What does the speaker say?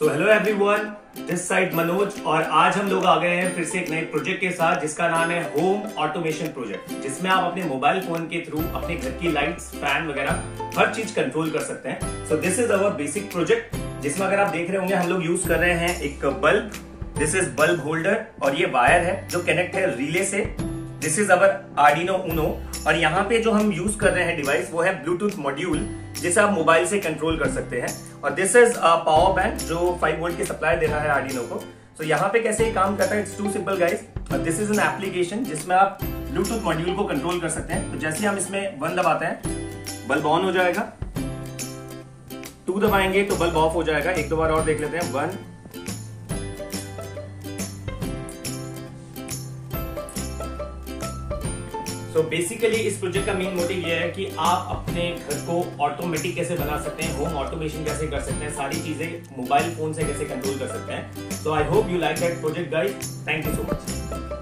So hello everyone this side Manoj और आज हम लोग आ गए हैं फिर से एक नए प्रोजेक्ट के साथ जिसका नाम है होम ऑटोमेशन प्रोजेक्ट जिसमें आप अपने मोबाइल फ़ोन के थ्रू अपने घर की लाइट्स फ़ैन वगैरह हर चीज़ कंट्रोल कर सकते हैं। So this is our basic project जिसमें अगर आप देख रहे होंगे हम लोग यूज़ कर रहे हैं एक bulb this is bulb holder और ये वायर है जो कनेक्ट है रिले से। This is our Arduino Uno और यहाँ पे जो हम यूज़ कर रहे हैं डिवाइस वो है ब्लूटूथ मॉड्यूल जिसे आप मोबाइल से कंट्रोल कर सकते हैं। और दिस इज़ पावर बैंक जो 5 वोल्ट की सप्लाई दे रहा है आर्डिनो को। तो यहाँ पे कैसे काम करता है? It's too simple guys this is an application जिसमें आप ब्लूटूथ मॉड्यूल को कंट्रोल कर सकते हैं। तो जैसे हम इसमें वन दबाते हैं, बल्ब ऑन हो जाएगा। टू दबाएँगे तो बल्ब ऑफ़ हो जाएगा। एक दो बार और देख लेते हैं। वन सो बेसिकली इस प्रोजेक्ट का मेन मोटिव ये है कि आप अपने घर को ऑटोमेटिक कैसे बना सकते हैं होम ऑटोमेशन कैसे कर सकते हैं, सारी चीज़ें मोबाइल फ़ोन से कैसे कंट्रोल कर सकते हैं। So I hope you like that project guys thank you so much